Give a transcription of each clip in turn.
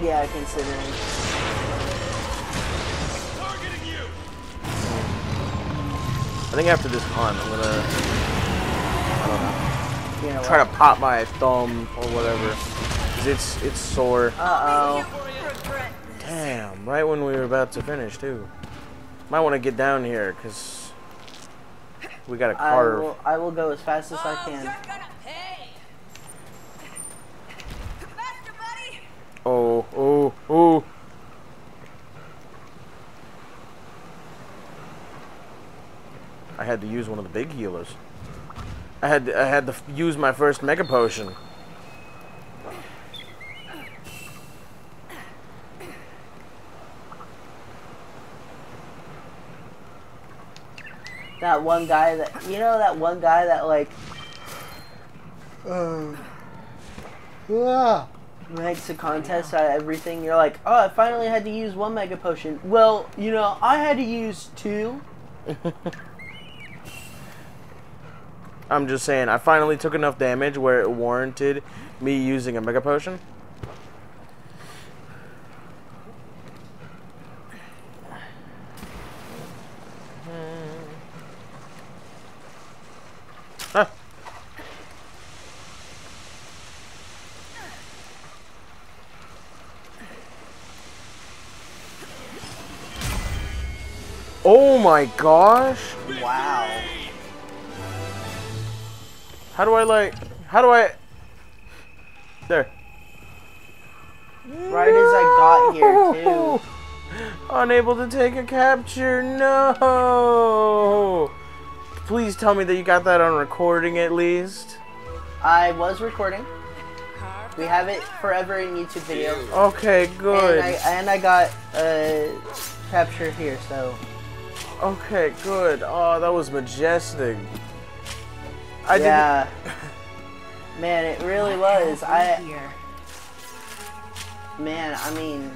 Yeah, considering. Targeting you. I think after this hunt, I'm gonna. I don't know. You know Try what? to pop my thumb or whatever. Cause it's it's sore. Uh oh. Damn! Right when we were about to finish too. Might want to get down here, cause we got a oh. I will. I will go as fast as I can. gonna pay. Faster, buddy. Oh, oh, oh. I had to use one of the big healers. I had to, I had to use my first mega potion. That one guy that you know that one guy that like uh, yeah, makes a contest of everything. You're like, oh, I finally had to use one mega potion. Well, you know, I had to use two. I'm just saying, I finally took enough damage where it warranted me using a mega potion. Ah. Oh my gosh! Wow. How do I like? How do I? There. Right as I got here too. Unable to take a capture. No. Please tell me that you got that on recording at least. I was recording. We have it forever in YouTube videos. Okay, good. And I and I got a capture here, so Okay, good. Oh, that was majestic. I did. yeah. Man, it really was. I Here. man, I mean.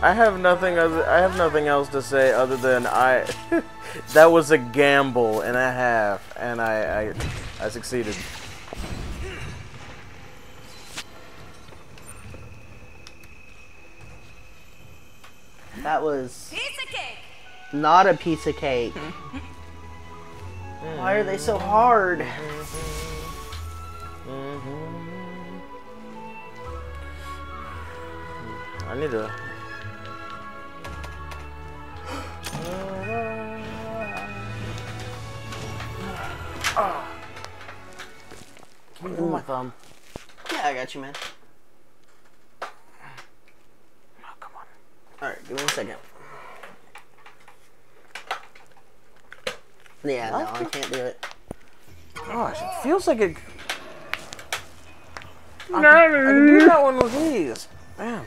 I have nothing other. I have nothing else to say other than I. that was a gamble and a half, and I, I, I succeeded. That was Piece of cake. not a piece of cake. Why are they so hard? Mm-hmm. I need to. Give me my thumb. Yeah, I got you, man. Oh, come on. All right, give me a second. Yeah, no, I can't do it. Gosh, it feels like it. I can, I can do that one with these. Bam.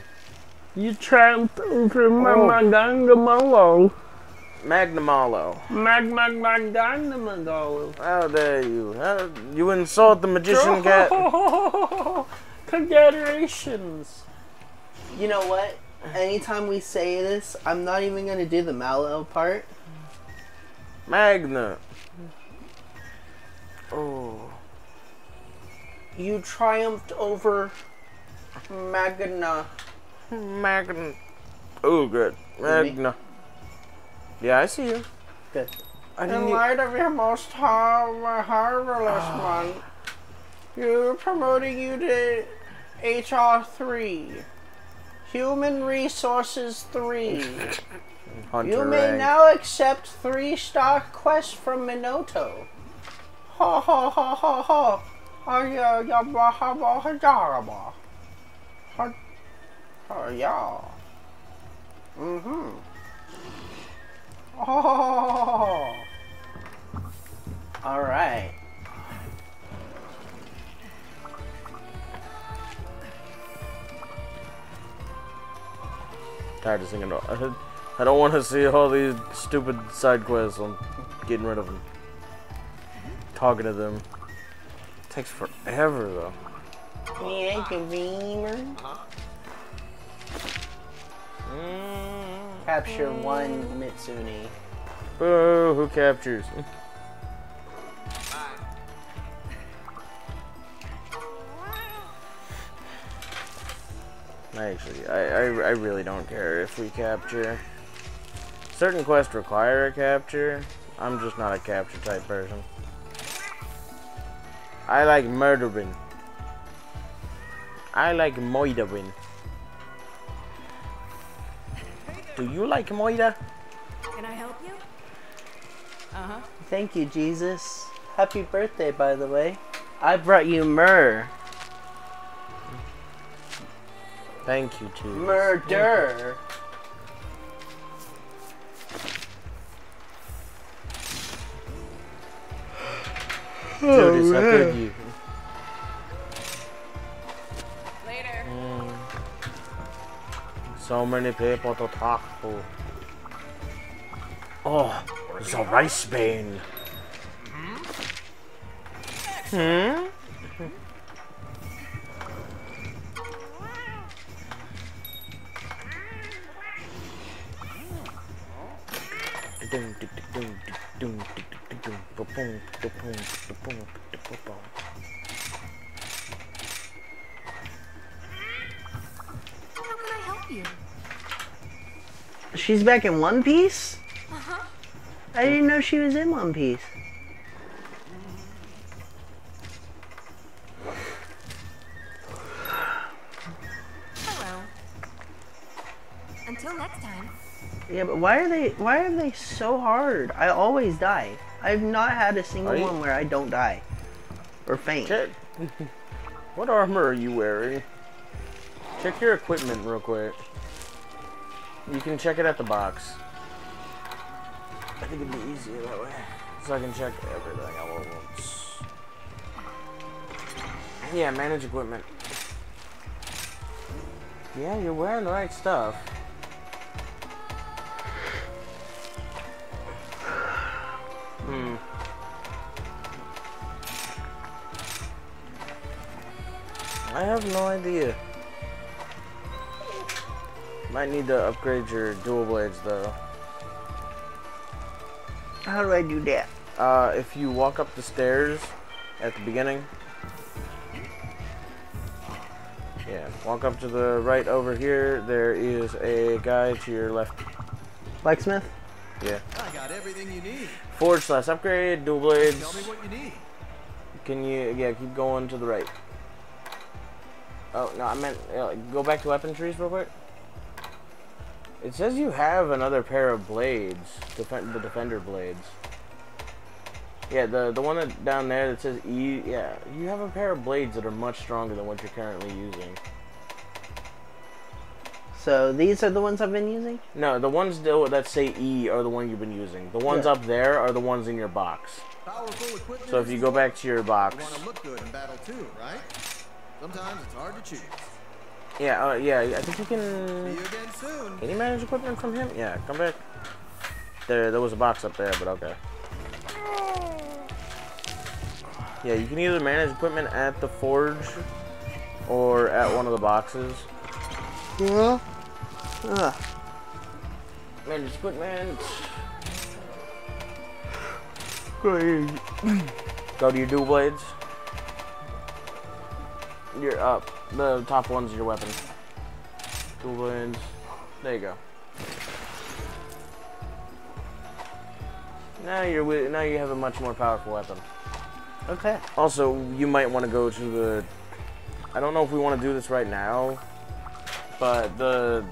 You tramped over my Oh. Magangamalo. Magnamalo. Mag Mag Magangamalo. How dare you? How, you insult the magician cat. Congratulations. You know what? Anytime we say this, I'm not even gonna do the mallow part. Magna. Oh. You triumphed over Magna. Magna. Oh, good. Magna. Yeah, I see you. Good. I In light of your most har- marvelous Ah. one, you're promoting you to HR3. Human Resources 3. Hunter You may rank. now accept three star quests from Minoto. Ha ha ha ha ha. Ha ya ya ba ha ba ha ya ba. Ha ha ya. Mm-hmm. Oh. All right. Tired of singing. I I don't want to see all these stupid side quests. I'm getting rid of them. Talking to them. Takes forever though. Yeah, convener. Mm. Capture one Mizutsune. Boo! Who captures? I, I, I really don't care if we capture. Certain quests require a capture. I'm just not a capture type person. I like murdering. I like moidering. Do you like moida? Can I help you? Uh-huh. Thank you, Jesus. Happy birthday, by the way. I brought you myrrh. Thank you, too. Murder. Judas, how could you? Later. Mm. So many people to talk to. Oh, the rice bean. Hmm? How can I help you? She's back in One Piece? Uh-huh. I didn't know she was in One Piece. Hello. Until next time. Yeah, but why are they why are they so hard? I always die. I've not had a single Are one where I don't die. Or faint. Check. what armor are you wearing? Check your equipment real quick. You can check it at the box. I think it'd be easier that way. So I can check everything all at once. Yeah, manage equipment. Yeah, you're wearing the right stuff. I have no idea. Might need to upgrade your dual blades though. How do I do that? Uh, if you walk up the stairs at the beginning. Yeah, walk up to the right over here. There is a guy to your left. Blacksmith? Yeah. I got everything you need. Forward slash upgrade, dual blades. Tell me what you need. Can you, yeah, keep going to the right. Oh, no, I meant, uh, go back to weapon trees real quick. It says you have another pair of blades, defend the defender blades. Yeah, the the one that down there that says E, yeah, you have a pair of blades that are much stronger than what you're currently using. So these are the ones I've been using? No, the ones that that say E are the one you've been using. The ones Yeah. up there are the ones in your box. Powerful equipment. So if you go back to your box, you want to look good in battle too, right? Sometimes it's hard to choose. yeah, uh, yeah, I think you can... See can. you again soon. Can you manage equipment from him? Yeah, come back. There, there was a box up there, but okay. Yeah, you can either manage equipment at the forge or at one of the boxes. Yeah. Ugh. Manage equipment. Go to your dual blades. You're up. Uh, the top one's your weapon. Dual blades. There you go. Now you're now you have a much more powerful weapon. Okay. Also, you might want to go to the. I don't know if we want to do this right now, but the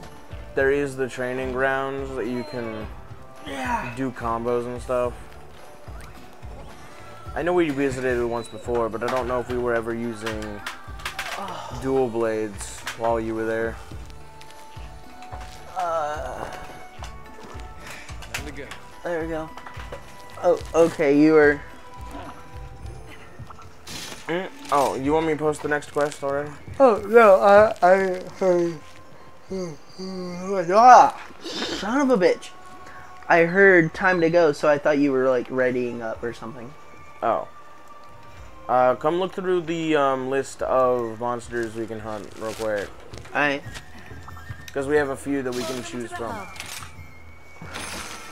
there is the training grounds that you can yeah. do combos and stuff. I know we visited it once before, but I don't know if we were ever using dual blades while you were there. Uh, go. There we go. Oh, okay, you were. Mm, Oh, you want me to post the next quest already? Oh, no, I. I. ah, son of a bitch. I heard time to go, so I thought you were like readying up or something. Oh. Uh, come look through the um, list of monsters we can hunt real quick. I. Because we have a few that we can choose from. hub.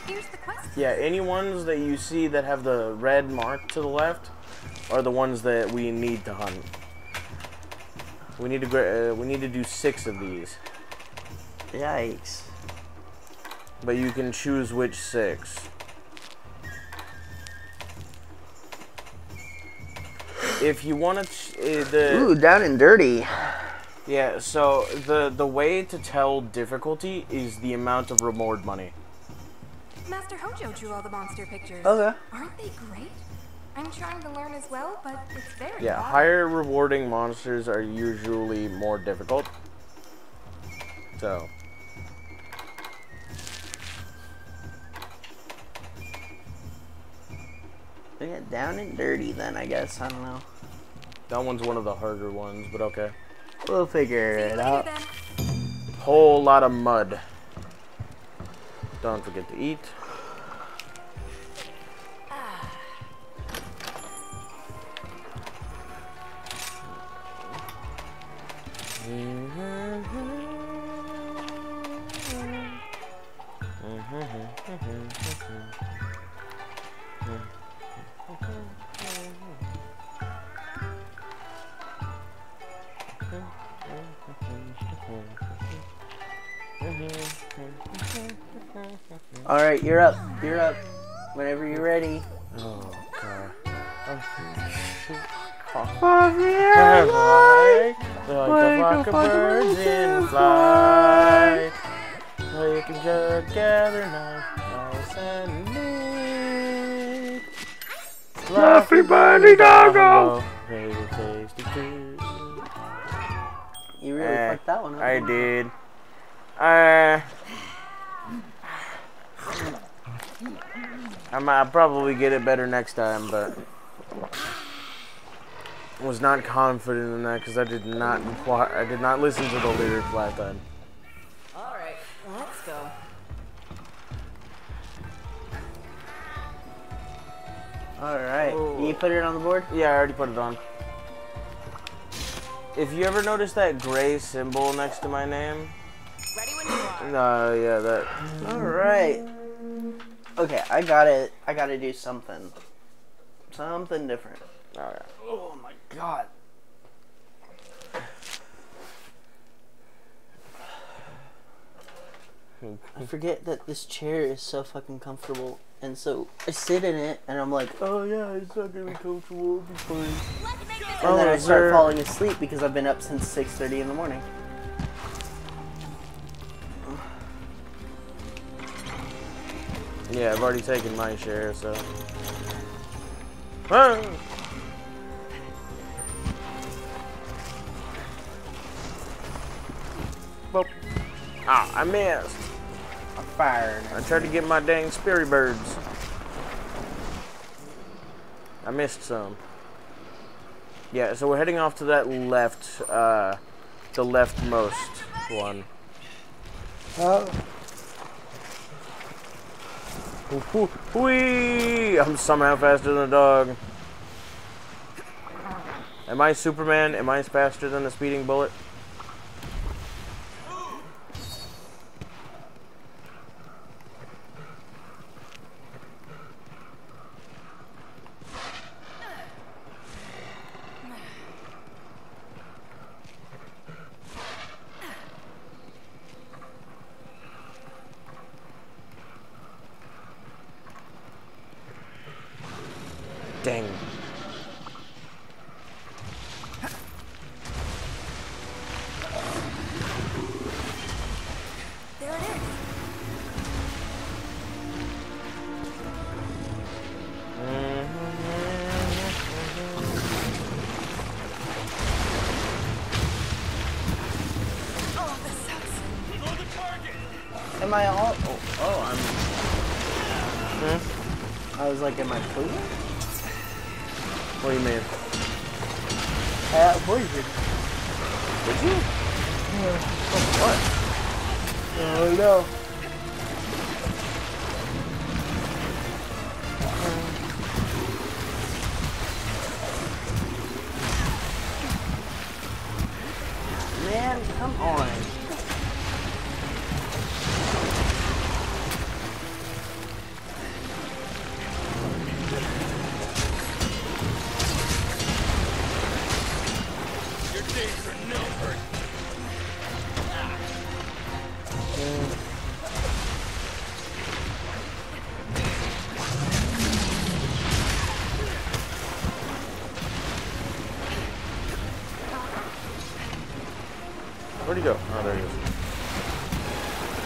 Here's the quest. Yeah, any ones that you see that have the red mark to the left are the ones that we need to hunt. We need to uh, we need to do six of these, Yikes. but you can choose which six. If you want to, ch- uh, the Ooh, down and dirty. yeah. So the the way to tell difficulty is the amount of reward money. Master Hojo drew all the monster pictures. Okay. Aren't they great? I'm trying to learn as well, but it's very Yeah, hard. higher rewarding monsters are usually more difficult. So, Yeah, down and dirty then, I guess. I don't know. That one's one of the harder ones, but okay. We'll figure See it out. then. Whole lot of mud. Don't forget to eat. All right, you're up. You're up. Whenever you're ready. Oh god. Oh, Yeah. Like a flock of birds in flight. We can just gather nice, nice and neat. Fluffy bunny doggo. Very tasty too. You really fucked that one up. I did. Uh, I might probably get it better next time, but was not confident in that because I did not I did not listen to the lyrics last time. All right, let's go. All right. Oh. You put it on the board? Yeah, I already put it on. If you ever notice that gray symbol next to my name, Ready when you are. uh, yeah, that. All right. Okay, I got it. I got to do something. Something different. Oh. Oh my god. I forget that this chair is so fucking comfortable. And so I sit in it and I'm like, oh yeah, it's not gonna be comfortable, it'll be fine. Let's make this And Oh, then I start falling asleep because I've been up since 6.30 in the morning. Yeah, I've already taken my share, so. Ah! Boop. Ah, I missed. I'm firing. I tried to get my dang spirit birds. I missed some. Yeah, so we're heading off to that left, uh, the leftmost one. Oh. Whee! I'm somehow faster than a dog. Am I Superman? Am I faster than a speeding bullet? Am I all? Oh, oh I'm. Hmm? I was like, am I clear? What do you mean? I have poison. Did you? What? Oh no.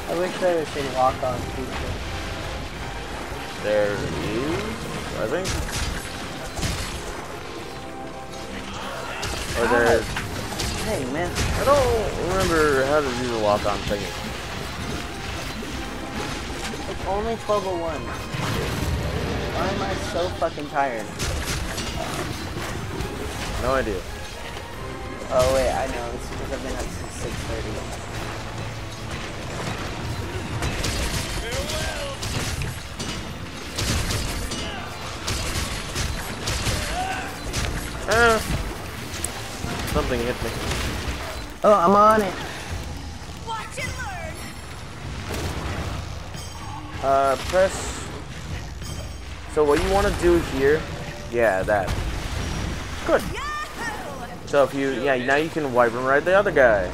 I wish there was a lock-on feature. There is, I think. Or there, Hey, man. I don't remember how to do the lock-on thing. It's only 1201. Why am I so fucking tired? No idea. Oh, wait, I know. It's because I've been up since 6.30. Ah, something hit me. Oh, I'm on it. Watch and learn. Uh, press. So what you want to do here? Yeah, that. Good. Yahoo! So if you, yeah, now you can wipe and ride the other guy.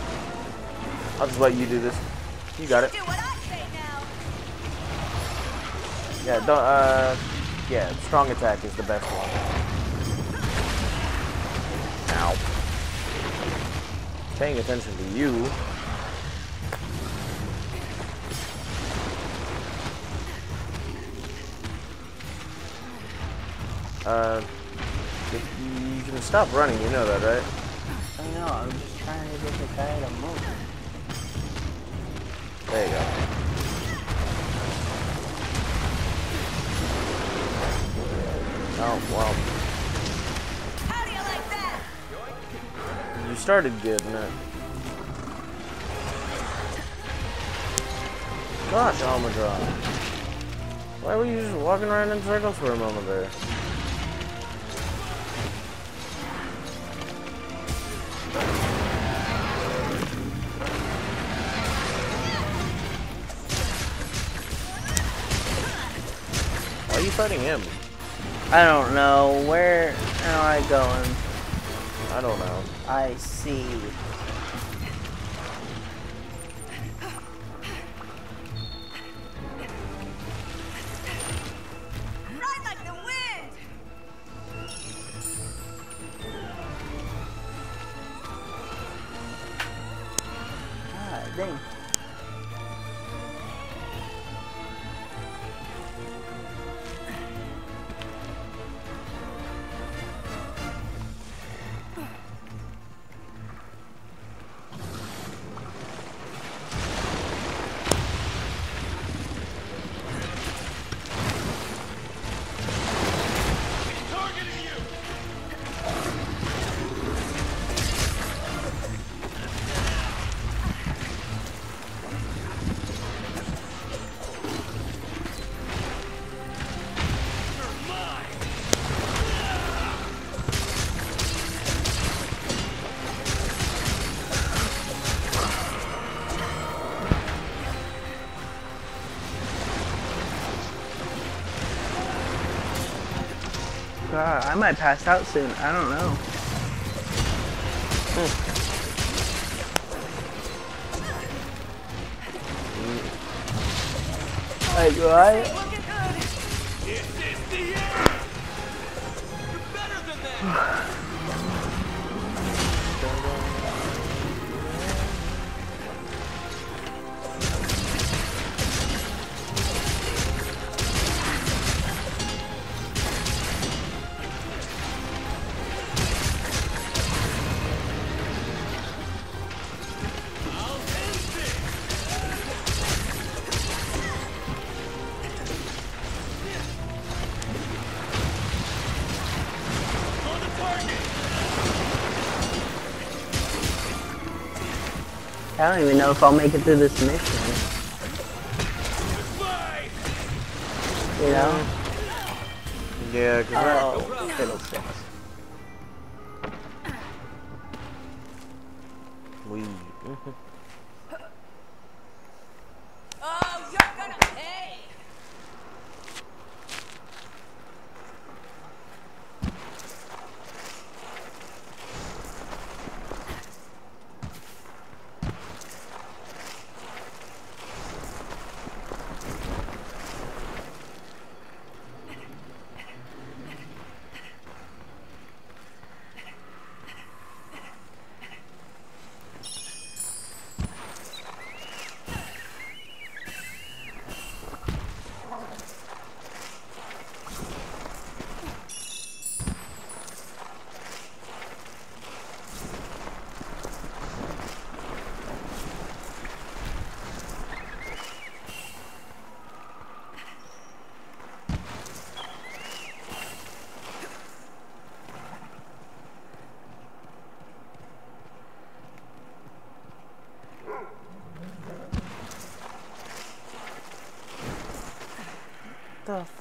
I'll just let you do this. You got it. Do what I say now. Yeah, don't, uh, yeah, strong attack is the best one. Paying attention to you. Uh, if you can stop running, you know that, right? I know, I'm just trying to get the guy to move. There you go. Oh, well, you started getting it. Gosh, Almudron. Why were you just walking around in circles for a moment there? Why are you fighting him? I don't know. Where am I going? I don't know. I see. God, I might pass out soon. I don't know. Hey, what? Looking good. I don't even know if I'll make it through this mission. You know? Yeah, because Oh, fiddlesticks. we.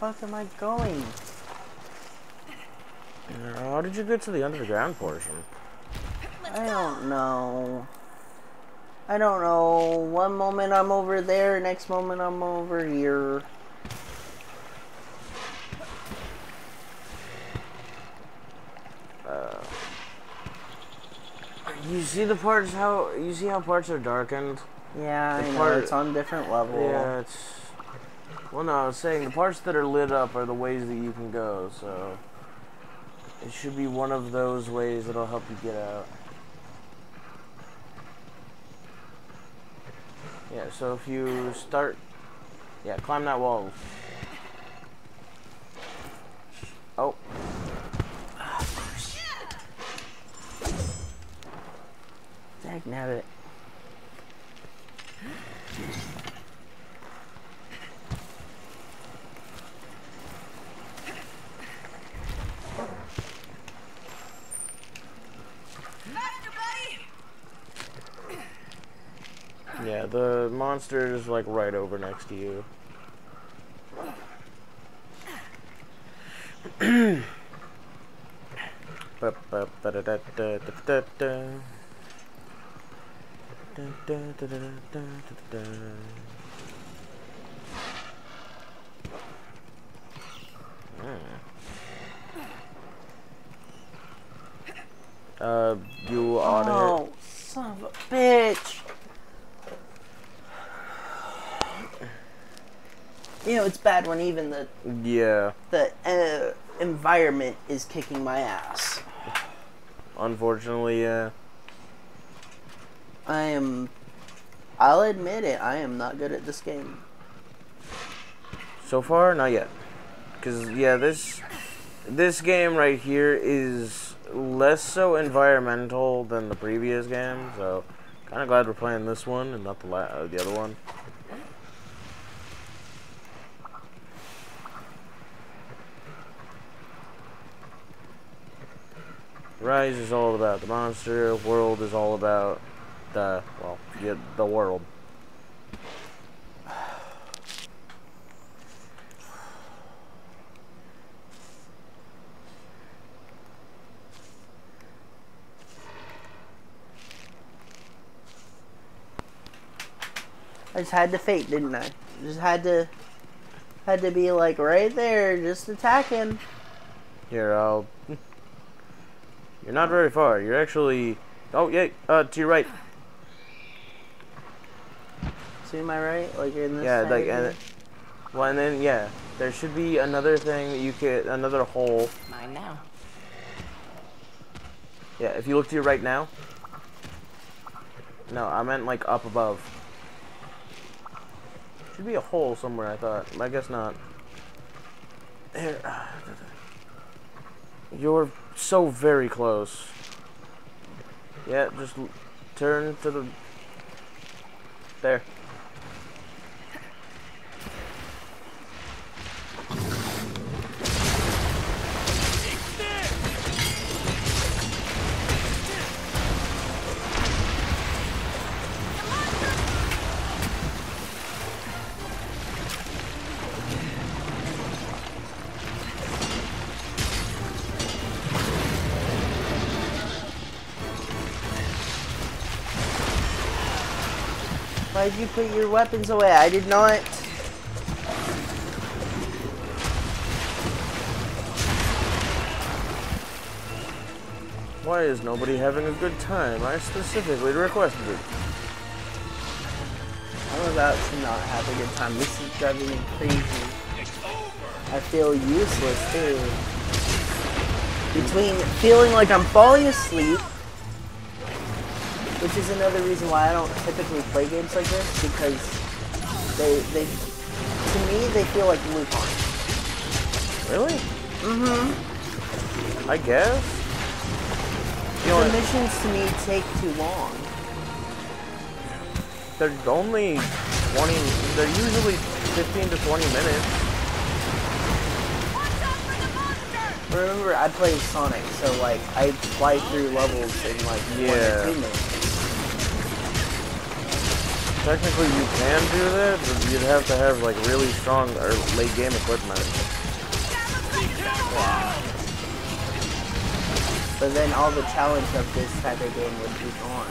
fuck am I going? How did you get to the underground portion? I don't know. I don't know. One moment I'm over there, next moment I'm over here. Uh, you see the parts how you see how parts are darkened? Yeah, The I know. part- It's on different level. Yeah, it's. Well, no, I was saying the parts that are lit up are the ways that you can go, so. It should be one of those ways that'll help you get out. Yeah, so if you start. Yeah, climb that wall. Oh. Ah, Dag nabbit. Yeah, the monster is like right over next to you. Ba- know, it's bad when even the, Yeah, the uh, environment is kicking my ass. unfortunately, yeah. I am. I'll admit it, I am not good at this game. So far, not yet. Cause yeah, this this game right here is less so environmental than the previous game. So, kind of glad we're playing this one and not the la- uh, the other one. Rise is all about the monster. World is all about the well, yeah, the world. I just had to fate, didn't I? Just had to. Had to be like right there, just attacking. Here, I'll. You're not very far. You're actually. Oh, yeah, uh, to your right. To my right, like in this. Yeah, side like, here. and. Well, and then, yeah, there should be another thing that you could. Another hole. Mine now. Yeah, if you look to your right now. No, I meant like up above. Should be a hole somewhere, I thought. I guess not. There. You're so very close. Yeah, just turn to the. There. Why'd you put your weapons away? I did not. Why is nobody having a good time? I specifically requested it. I'm about to not have a good time. This is driving me crazy. I feel useless too. Between feeling like I'm falling asleep, which is another reason why I don't typically play games like this, because they they to me they feel like Lupin. Really? Mm-hmm. I guess. You know The what? missions to me take too long. They're only 20, they're usually 15 to 20 minutes. Remember, I play Sonic, so like I fly through levels in like one Yeah. or two minutes. Technically you can do that, but you'd have to have like really strong or late game equipment. But then all the challenge of this type of game would be gone.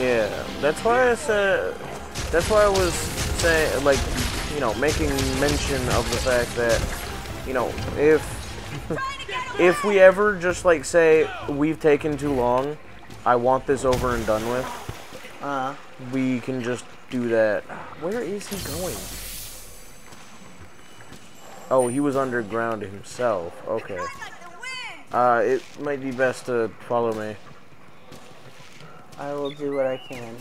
Yeah, that's why I said. That's why I was saying, like, you know, making mention of the fact that, you know, if if we ever just like say we've taken too long, I want this over and done with, Uh, we can just do that. Where is he going? Oh, he was underground himself. Okay. Uh, it might be best to follow me. I will do what I can.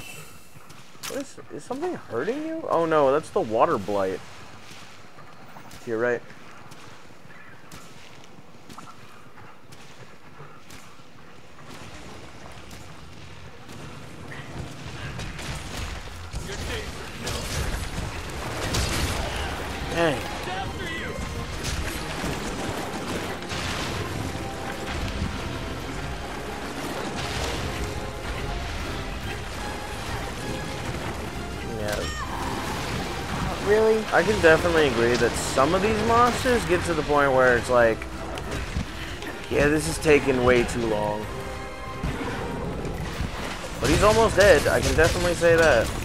What is, is something hurting you? Oh no, that's the water blight. To your right. I can definitely agree that some of these monsters get to the point where it's like, yeah, this is taking way too long. But he's almost dead. I can definitely say that.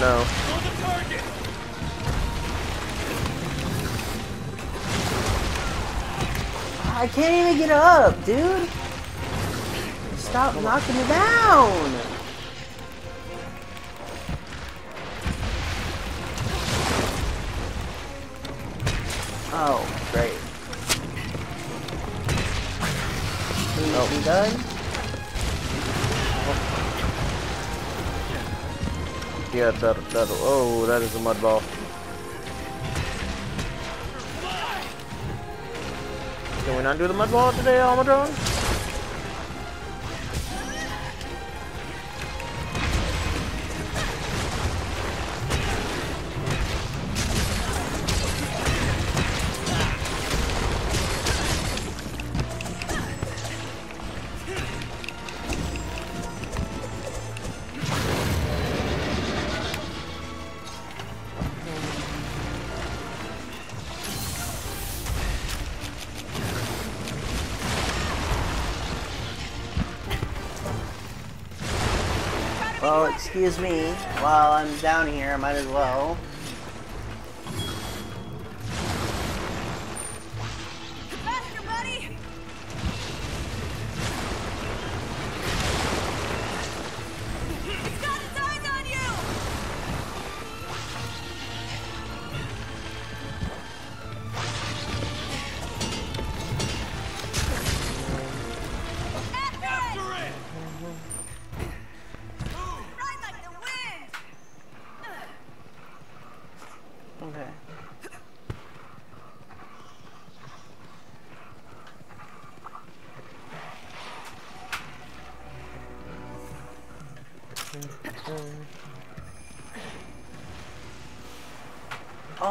No. I can't even get up, dude. Stop knocking me down. Oh, great. Oh. done? Yeah, that, that, oh, that is a mud ball. Can we not do the mud ball today, Almudron? Well, excuse me. While I'm down here, I might as well.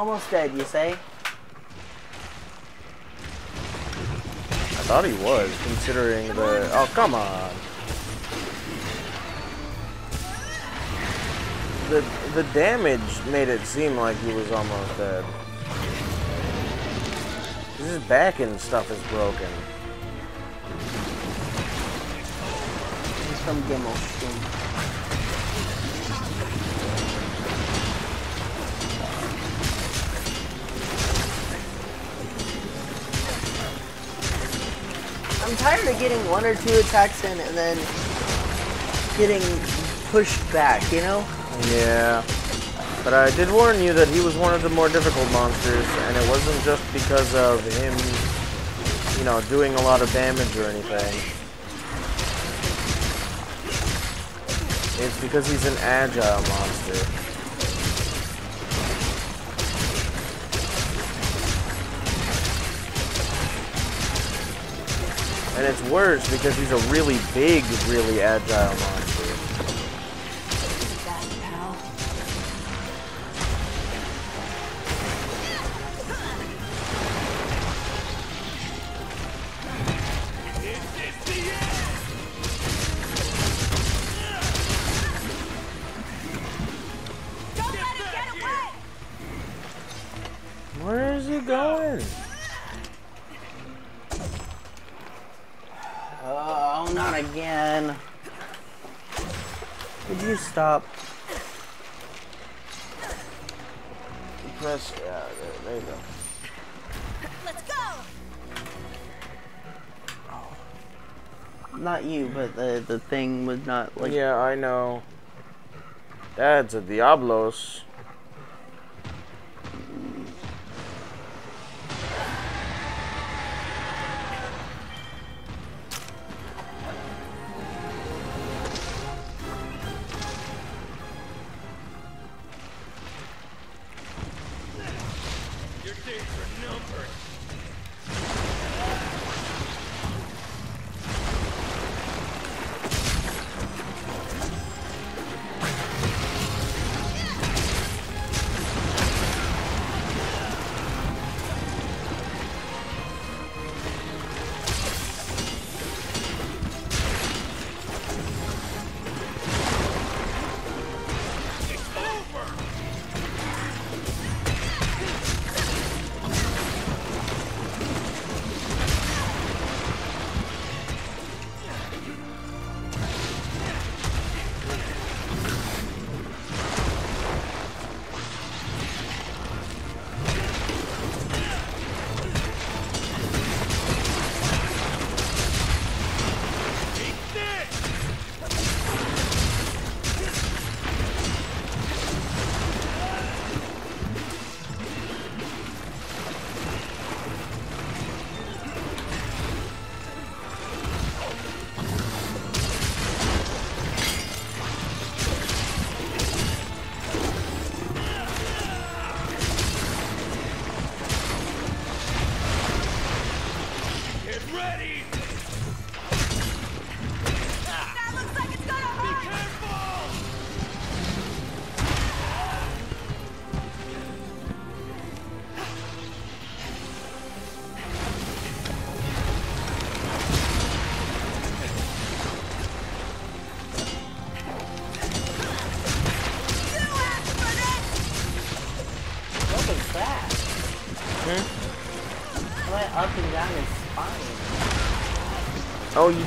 Almost dead, you say? I thought he was, considering the, oh, come on. The, the damage made it seem like he was almost dead. His back and stuff is broken. He's from Gimmelstrom. I'm tired of getting one or two attacks in and then getting pushed back, you know? Yeah. But I did warn you that he was one of the more difficult monsters, and it wasn't just because of him, you know, doing a lot of damage or anything. It's because he's an agile monster. It's worse because he's a really big, really agile. Stop? Press, yeah, there, there you go. Let's go! Not you, but the the thing was not like. yeah, I know. That's a Diablos.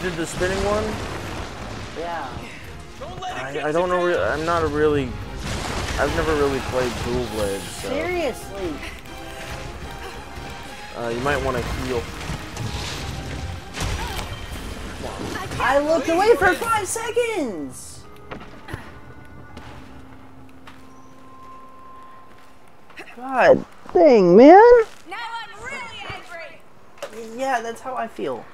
Did the spinning one? Yeah. I, I don't know. Re- I'm not a really. I've never really played Dual Blades, so Seriously. uh, you might want to heal. I looked away for five seconds. God dang, man. Now I'm really angry! Yeah, that's how I feel.